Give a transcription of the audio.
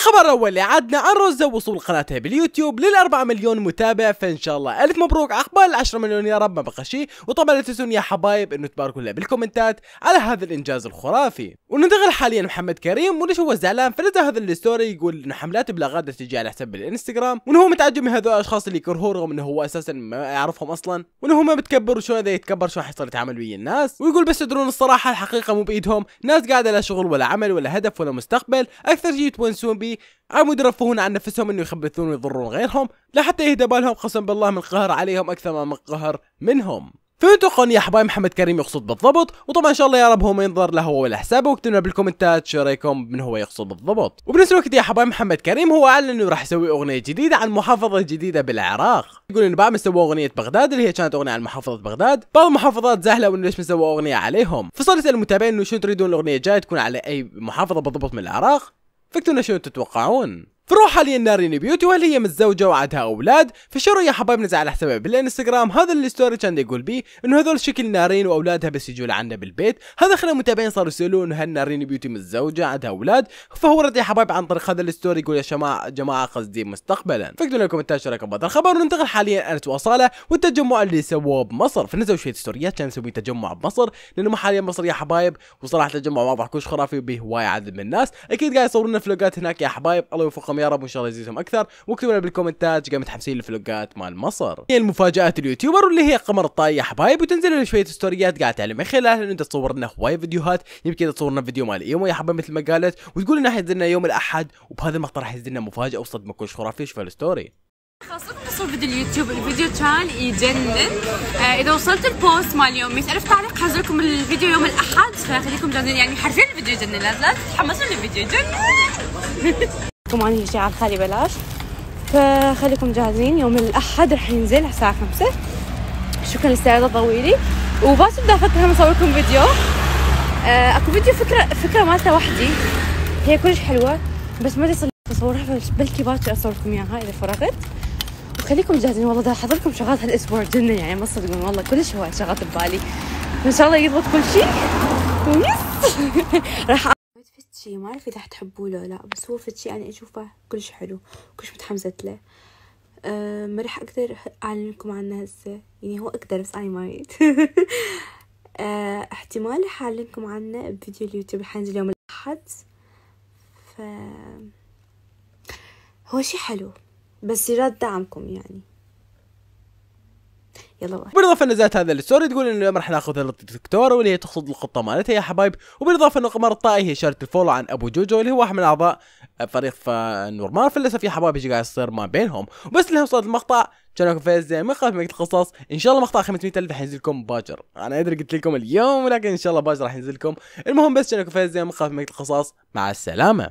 الخبر الأول اللي عدنا عن روزا وصول قناتها باليوتيوب لل 4 مليون متابع فإن شاء الله ألف مبروك عقبال ال 10 مليون يا رب ما بقى شيء وطبعا لا تنسون يا حبايب إنه تباركوا لنا بالكومنتات على هذا الإنجاز الخرافي. وننتقل حاليا محمد كريم وليش هو زعلان فنزل هذا ال story يقول إنه حملات بلاغات تجي على حساب الإنستغرام وإنه هو متعجب من هذول الأشخاص اللي يكرهوه رغم إنه هو أساسا ما يعرفهم أصلا وإنه هو ما متكبر وشلون اذا يتكبر شلون حيصير يتعامل ويا الناس؟ ويقول بس تدرون الصراحة الحقيقة مو بإيدهم ناس قاعدة لا شغل ولا عمل ولا هدف ولا مستقبل أكثر شيء يتونسون به عمود يرفهون عن نفسهم إنه يخبثون ويضرون غيرهم لا حتى يهدى بالهم قسم بالله من قهر عليهم أكثر ما من قهر منهم. تتوقعون يا حبايب محمد كريم يقصد بالضبط وطبعا إن شاء الله يا رب هو ما ينظر له ولا حسابه واكتبوا لنا بالكومنتات شو رأيكم من هو يقصد بالضبط. وبنفس الوقت يا حبايب محمد كريم هو أعلن إنه راح يسوي أغنية جديدة عن محافظة جديدة بالعراق. يقول إنه بعد ما سووا أغنية بغداد اللي هي كانت أغنية عن محافظة بغداد بعض المحافظات زهله وانه ليش ما سووا أغنية عليهم. فصار يسال المتابعين إنه شو تريدون الأغنية الجاية تكون على أي محافظة بالضبط من العراق؟ فاكتبوا لنا شو تتوقعون؟ فروح حاليا نارين بيوتي وهل هي متزوجة وعندها أولاد؟ فشروا يا حبايب نزل على حسابها بالإنستغرام. هذا ال story كان يقول بيه إنه هذول شكل نارين وأولادها بس يجوا لعنا بالبيت. هذا خلى المتابعين صاروا يسألون هل نارين بيوتي متزوجة عندها أولاد؟ فهو رد يا حبايب عن طريق هذا ال story يقول يا جماعة جماعة قصدي مستقبلا. فاكتبوا لنا الكومنتات رايكم بهذا الخبر. وننتقل حاليا انس واصاله والتجمع اللي سووه بمصر. فنزلوا شوية ستوريات كانوا مسوين تجمع بمصر. لأنه حاليا مصر يا حبايب وصراحة تجمع واضح كلش خرافي وبه عدد من الناس. أكيد قاعد يصورون فلوجات هناك يا حبايب. الله يوفقهم يا رب وإن شاء الله يزيدهم أكثر. واكتبوا لنا بالكومنتات كم متحمسين للفلوجات مال مصر. هي المفاجآت ال YouTuber واللي هي قمر الطاي يا حبايب وتنزل لنا شوية ستوريات قاعد تعلم من خلالها إنه أنت تصور لنا هواي فيديوهات. يمكن تصور لنا فيديو مال ايمو يا حبايب مثل ما قالت وتقول لنا حينزل يوم الأحد وبهذا المقطع راح ينزل لنا مفاجأة وصدمة. كلش خرافي شوف ال story خاصة بصور فيديو اليوتيوب. الفيديو كان يجنن. آه إذا وصلت البوست مال يوم 100000 تعليق حنزل لكم الفيديو يوم الأحد. فخليكم جاهزين يعني حرفيا الفيديو يجنن. لا تتحمسون للفيديو يجنن لكم اني شيء على الخالي بلاش. فخليكم جاهزين يوم الأحد رح ينزل على الساعة 5 شكرا للاستعداد طويلي وبس بدي أفكر هم اصور لكم فيديو. آه، أكو فيديو فكره فكرة مالته وحدي. هي كلش حلوة بس ما ادري أصورها بلكي باكر اصور لكم إياها إذا فرغت وخليكم جاهزين والله دا احضر لكم شغلات هالأسبوع جنن يعني ما تصدقون والله كلش هواي شغلات ببالي. إن شاء الله يضبط كل شيء. ويس! راح شي ما اعرف إذا حتحبوه لو لا بس هو شي أنا أشوفه كلش حلو كلش متحمسة له. أه ما راح أقدر اعلن لكم عنه هسه يعني هو أقدر بس أنا ما أريد. أه احتمال راح اعلن لكم عنه بفيديو اليوتيوب راح ينزل يوم الاحد ف هو شي حلو بس يراد دعمكم يعني. يلا bye. بالاضافه نزلت هذا ال story تقول إنه اليوم راح ناخذ الدكتورة واللي هي تقصد القطة مالتها يا حبايب. وبالإضافة إنه قمر الطائي هي شارت ال follow عن أبو جوجو اللي هو واحد من أعضاء فريق نور مار. فللأسف يا حبايب إيش قاعد يصير ما بينهم؟ وبس لهم وصلت المقطع. كان لكم فيز زي ما خاف القصص إن شاء الله مقطع 500 ألف حينزل لكم باجر. أنا أدري قلت لكم اليوم ولكن إن شاء الله باجر راح ينزل لكم المهم بس كان لكم فيز زي ما خاف القصص مع السلامة.